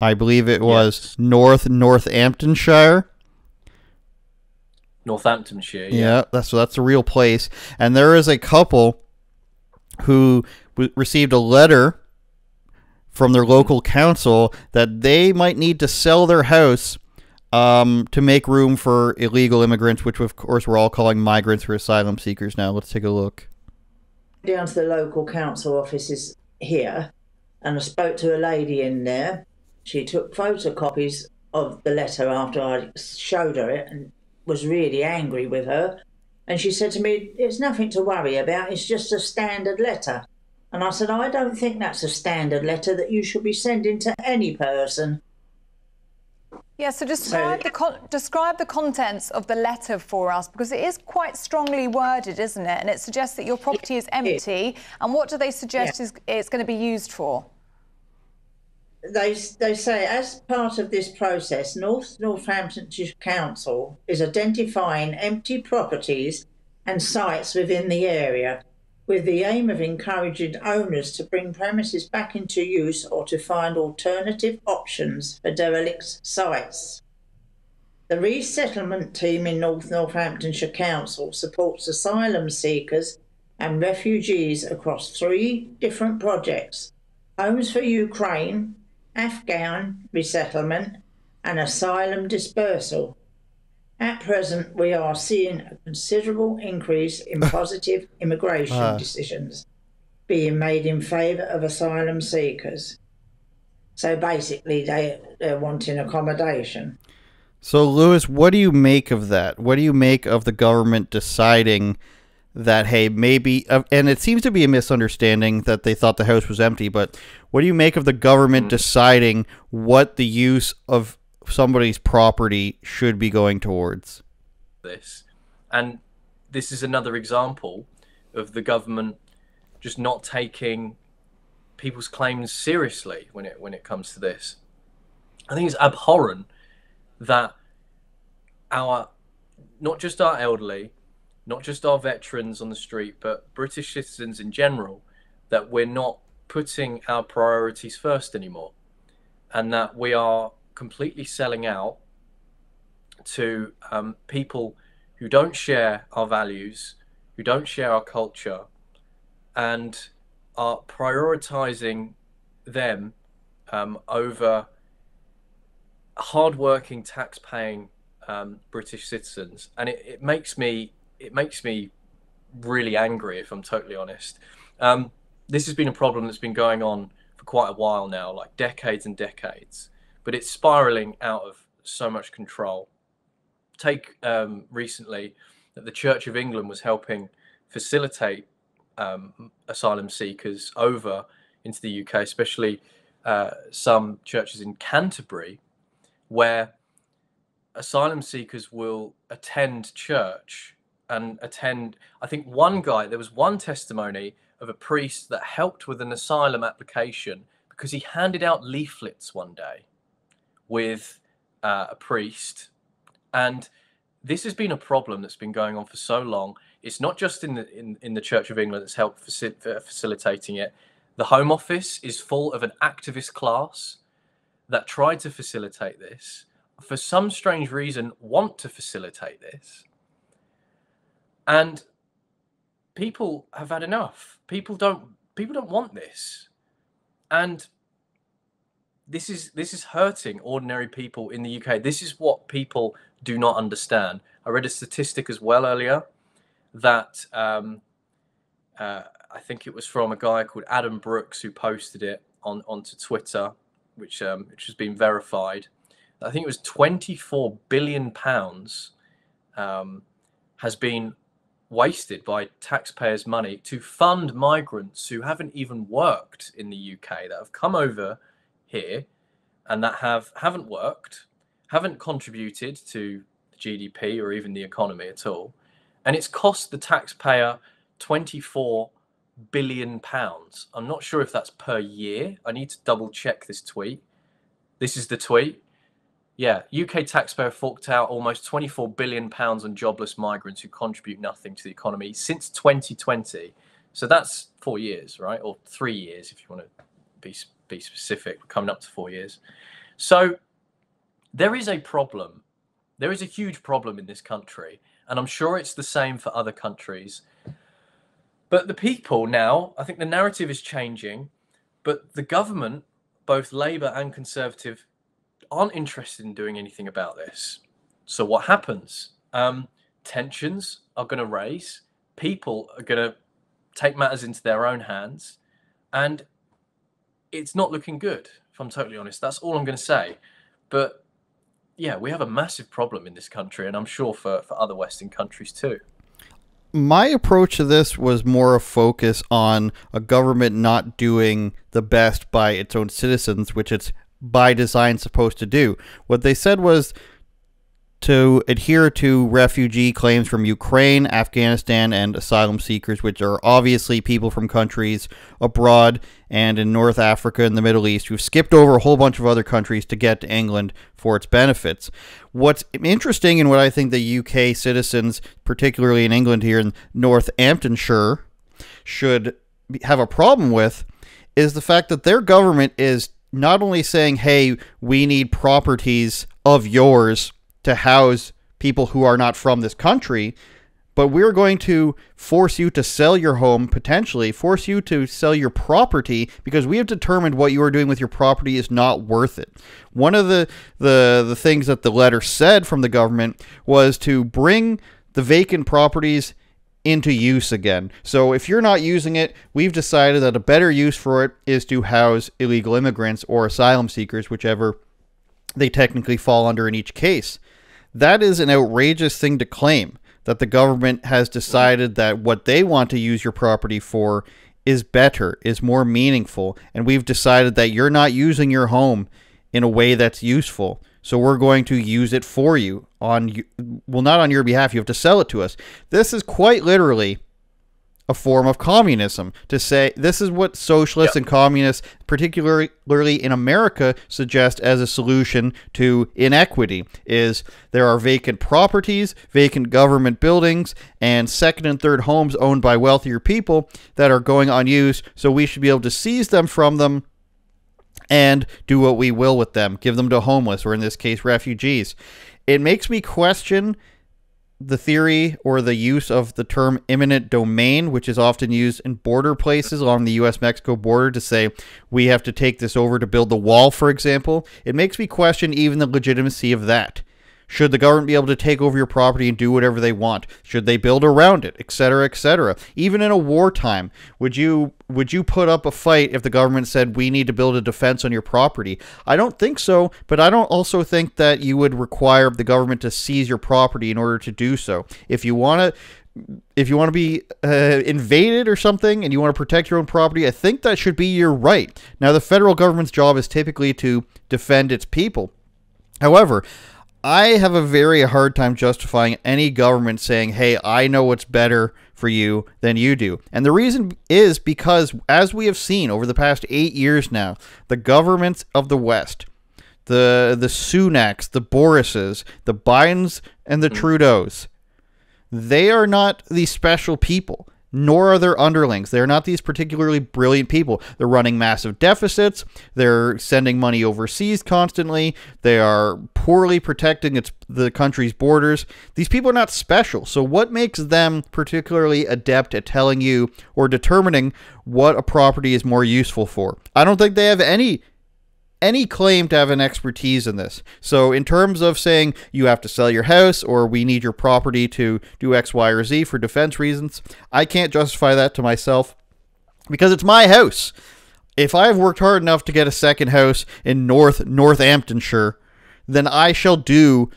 I believe it was yes. North Northamptonshire. Northamptonshire. Yeah, yeah that's that's a real place. And there is a couple who w- received a letter from their local council that they might need to sell their house um, to make room for illegal immigrants, which of course we're all calling migrants or asylum seekers now. Let's take a look. Down to the local council offices here, and I spoke to a lady in there. She took photocopies of the letter after I showed her it and was really angry with her. And she said to me, It's nothing to worry about, it's just a standard letter. And I said, I don't think that's a standard letter that you should be sending to any person. Yeah, so describe, so, the describe the contents of the letter for us because it is quite strongly worded, isn't it? And it suggests that your property is empty. And what do they suggest yeah. is it's going to be used for? They, they say, as part of this process, North Northamptonshire Council is identifying empty properties and sites within the area with the aim of encouraging owners to bring premises back into use or to find alternative options for derelict sites. The resettlement team in North Northamptonshire Council supports asylum seekers and refugees across three different projects Homes for Ukraine, Afghan resettlement, and asylum dispersal. At present, we are seeing a considerable increase in positive immigration uh. decisions being made in favour of asylum seekers. So basically, they, they're wanting accommodation. So, Lewis, what do you make of that? What do you make of the government deciding that, hey, maybe, uh, and it seems to be a misunderstanding that they thought the house was empty, but what do you make of the government mm. deciding what the use of somebody's property should be going towards. This. And this is another example of the government just not taking people's claims seriously when it when it comes to this. I think it's abhorrent that our not just our elderly, not just our veterans on the street, but British citizens in general, that we're not putting our priorities first anymore. And that we are completely selling out to um, people who don't share our values, who don't share our culture, and are prioritizing them um, over hardworking, tax-paying um, British citizens, and it, it, makes me it makes me really angry, if I'm totally honest. Um, this has been a problem that's been going on for quite a while now, like decades and decades but it's spiraling out of so much control. Take um, recently that the Church of England was helping facilitate um, asylum seekers over into the UK, especially uh, some churches in Canterbury, where asylum seekers will attend church and attend. I think one guy, there was one testimony of a priest that helped with an asylum application because he handed out leaflets one day with uh, a priest, and this has been a problem that's been going on for so long. It's not just in the in, in the Church of England that's helped faci- facilitating it. The Home Office is full of an activist class that tried to facilitate this. For some strange reason, want to facilitate this, and people have had enough. People don't. People don't want this, and this is this is hurting ordinary people in the UK. This is what people do not understand. I read a statistic as well earlier that um, uh, I think it was from a guy called Adam Brooks who posted it on onto Twitter, which um, which has been verified. I think it was 24 billion pounds um, has been wasted by taxpayers' money to fund migrants who haven't even worked in the UK that have come over here and that have haven't worked, haven't contributed to GDP or even the economy at all, and it's cost the taxpayer 24 billion pounds. I'm not sure if that's per year. I need to double check this tweet. This is the tweet. Yeah, UK taxpayer forked out almost 24 billion pounds on jobless migrants who contribute nothing to the economy since 2020. So that's four years, right? Or three years, if you want to be be specific, We're coming up to four years. So there is a problem. There is a huge problem in this country, and I'm sure it's the same for other countries. But the people now, I think the narrative is changing, but the government, both Labour and Conservative, aren't interested in doing anything about this. So what happens? Um, tensions are going to raise. People are going to take matters into their own hands, and it's not looking good. If I'm totally honest, that's all I'm going to say. But yeah, we have a massive problem in this country, and I'm sure for, for other Western countries too. My approach to this was more a focus on a government not doing the best by its own citizens, which it's by design supposed to do. What they said was to adhere to refugee claims from Ukraine, Afghanistan, and asylum seekers, which are obviously people from countries abroad and in North Africa and the Middle East who've skipped over a whole bunch of other countries to get to England for its benefits. What's interesting and what I think the UK citizens, particularly in England here in Northamptonshire, should have a problem with is the fact that their government is not only saying, hey, we need properties of yours to house people who are not from this country, but we're going to force you to sell your home potentially, force you to sell your property because we have determined what you are doing with your property is not worth it. One of the the the things that the letter said from the government was to bring the vacant properties into use again. So if you're not using it, we've decided that a better use for it is to house illegal immigrants or asylum seekers, whichever they technically fall under in each case. That is an outrageous thing to claim that the government has decided that what they want to use your property for is better, is more meaningful, and we've decided that you're not using your home in a way that's useful. So we're going to use it for you on well not on your behalf, you have to sell it to us. This is quite literally a form of communism to say this is what socialists yep. and communists particularly in America suggest as a solution to inequity is there are vacant properties, vacant government buildings and second and third homes owned by wealthier people that are going unused so we should be able to seize them from them and do what we will with them, give them to homeless or in this case refugees. It makes me question the theory or the use of the term eminent domain, which is often used in border places along the US Mexico border to say we have to take this over to build the wall, for example, it makes me question even the legitimacy of that. Should the government be able to take over your property and do whatever they want? Should they build around it, etc., etc.? Even in a wartime, would you would you put up a fight if the government said we need to build a defense on your property? I don't think so, but I don't also think that you would require the government to seize your property in order to do so. If you want to if you want to be uh, invaded or something and you want to protect your own property, I think that should be your right. Now, the federal government's job is typically to defend its people. However, I have a very hard time justifying any government saying, hey, I know what's better for you than you do. And the reason is because, as we have seen over the past eight years now, the governments of the West, the, the Sunaks, the Borises, the Bidens, and the hmm. Trudeaus, they are not the special people nor are their underlings. They're not these particularly brilliant people. They're running massive deficits. They're sending money overseas constantly. They are poorly protecting its the country's borders. These people are not special. So what makes them particularly adept at telling you or determining what a property is more useful for? I don't think they have any any claim to have an expertise in this. So, in terms of saying you have to sell your house or we need your property to do X, Y, or Z for defense reasons, I can't justify that to myself because it's my house. If I've worked hard enough to get a second house in North Northamptonshire, then I shall do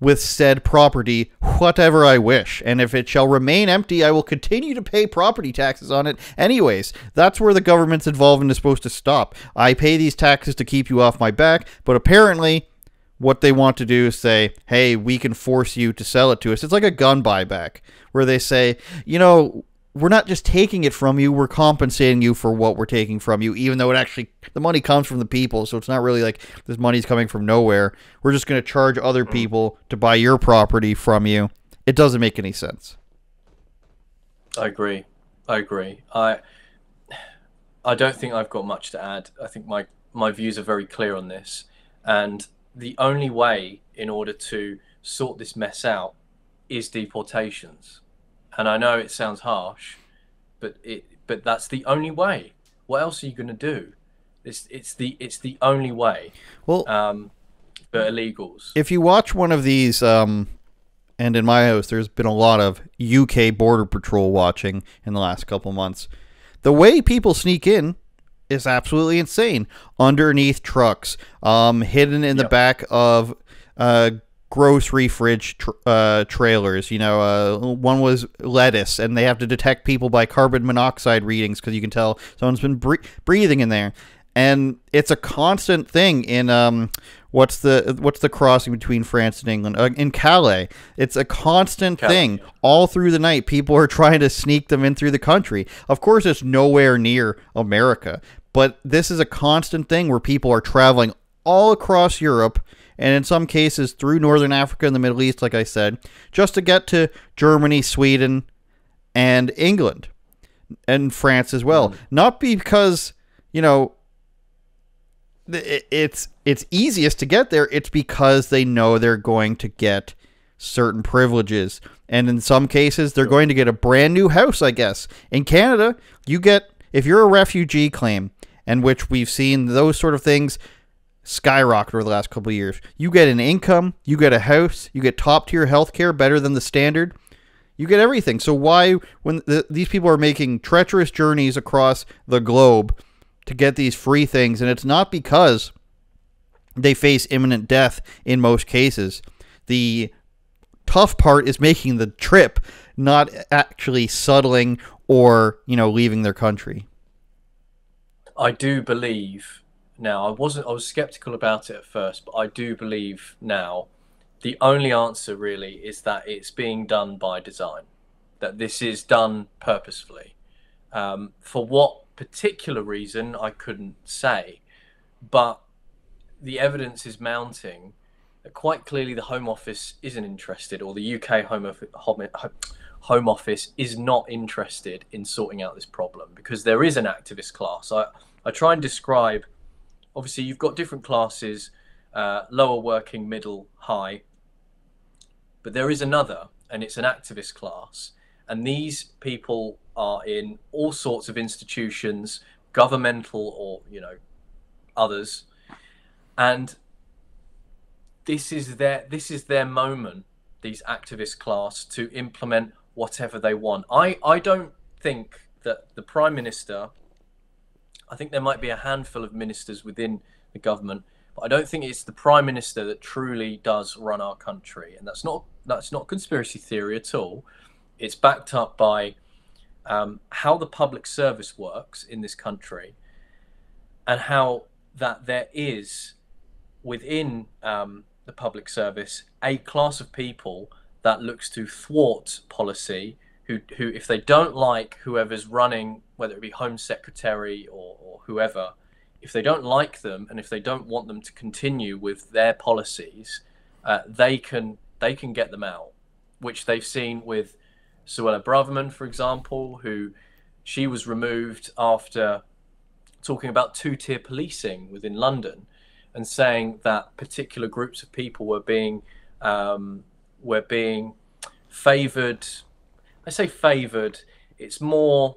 with said property whatever I wish, and if it shall remain empty, I will continue to pay property taxes on it anyways. That's where the government's involvement is supposed to stop. I pay these taxes to keep you off my back, but apparently what they want to do is say, hey, we can force you to sell it to us. It's like a gun buyback, where they say, you know, we're not just taking it from you, we're compensating you for what we're taking from you, even though it actually, the money comes from the people. So it's not really like this money's coming from nowhere. We're just going to charge other mm. people to buy your property from you. It doesn't make any sense. I agree. I agree. I, I don't think I've got much to add. I think my my views are very clear on this, and the only way in order to sort this mess out is deportations. And I know it sounds harsh, but it but that's the only way. What else are you going to do? It's it's the it's the only way. Well, um, for illegals. If you watch one of these, um, and in my house, there's been a lot of UK Border Patrol watching in the last couple months. The way people sneak in is absolutely insane. Underneath trucks, um, hidden in the back of uh, grocery fridge tr- uh, trailers. You know, uh, one was lettuce, and they have to detect people by carbon monoxide readings because you can tell someone's been bre- breathing in there. And it's a constant thing in um, what's the what's the crossing between France and England uh, in Calais. It's a constant Calais, thing all through the night. People are trying to sneak them in through the country. Of course, it's nowhere near America, but this is a constant thing where people are traveling all across Europe and in some cases through northern Africa and the Middle East, like I said, just to get to Germany, Sweden, and England and France as well. Mm. Not because, you know, it's it's easiest to get there. It's because they know they're going to get certain privileges, and in some cases, they're going to get a brand new house. I guess in Canada, you get if you're a refugee claim, and which we've seen those sort of things skyrocket over the last couple of years. You get an income, you get a house, you get top tier health care, better than the standard. You get everything. So why, when the, these people are making treacherous journeys across the globe to get these free things, and it's not because they face imminent death in most cases. The tough part is making the trip, not actually settling or you know leaving their country. I do believe now. I wasn't. I was skeptical about it at first, but I do believe now. The only answer really is that it's being done by design. That this is done purposefully. Um, for what particular reason, I couldn't say, but the evidence is mounting. that Quite clearly, the Home Office isn't interested, or the UK Home Office, Home Office is not interested in sorting out this problem because there is an activist class. I, I try and describe obviously, you've got different classes uh, lower working, middle, high, but there is another, and it's an activist class. And these people are in all sorts of institutions, governmental or, you know, others. And this is their this is their moment these activist class to implement whatever they want i i don't think that the prime minister i think there might be a handful of ministers within the government but i don't think it's the prime minister that truly does run our country. And that's not that's not conspiracy theory at all. It's backed up by um, how the public service works in this country and how that there is within um, the public service a class of people that looks to thwart policy who, who if they don't like whoever's running whether it be home secretary or, or whoever if they don't like them and if they don't want them to continue with their policies uh, they can they can get them out which they've seen with Suella Braverman for example who she was removed after talking about two-tier policing within London and saying that particular groups of people were being um, were being favoured. I say favoured. It's more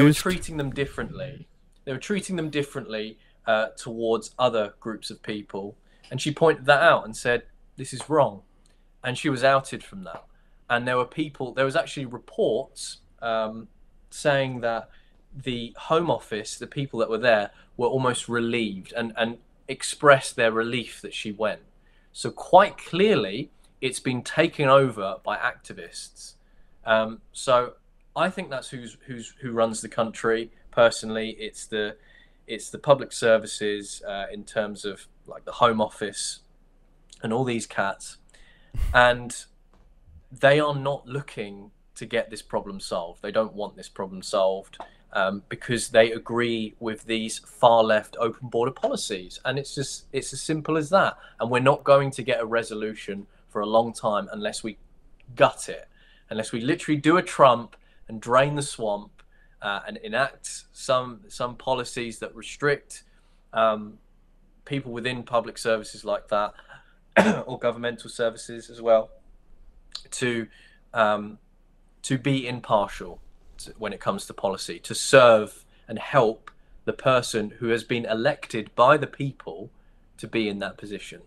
they were treating them differently. They were treating them differently uh, towards other groups of people, and she pointed that out and said this is wrong, and she was outed from that. And there were people. There was actually reports um, saying that the Home Office, the people that were there, were almost relieved and and expressed their relief that she went. So quite clearly, it's been taken over by activists. Um, so I think that's who's who's who runs the country. Personally, it's the it's the public services uh, in terms of like the Home Office and all these cats, and they are not looking to get this problem solved. They don't want this problem solved um, because they agree with these far left open border policies, and it's just it's as simple as that. And we're not going to get a resolution for a long time unless we gut it, unless we literally do a Trump and drain the swamp uh, and enact some some policies that restrict um, people within public services like that or governmental services as well to um, to be impartial to, when it comes to policy, to serve and help the person who has been elected by the people to be in that position.